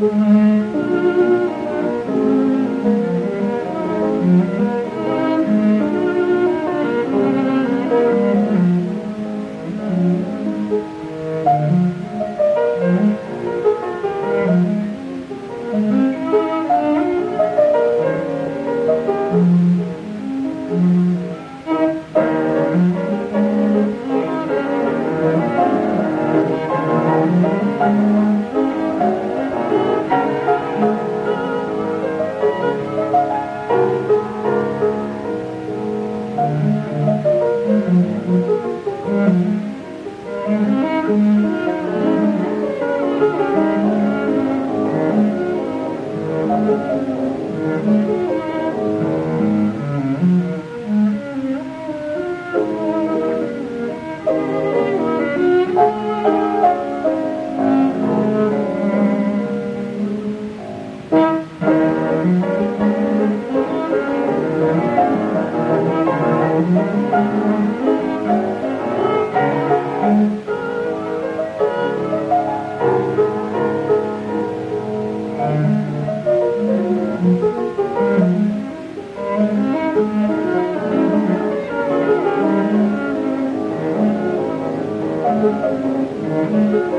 Amen. Música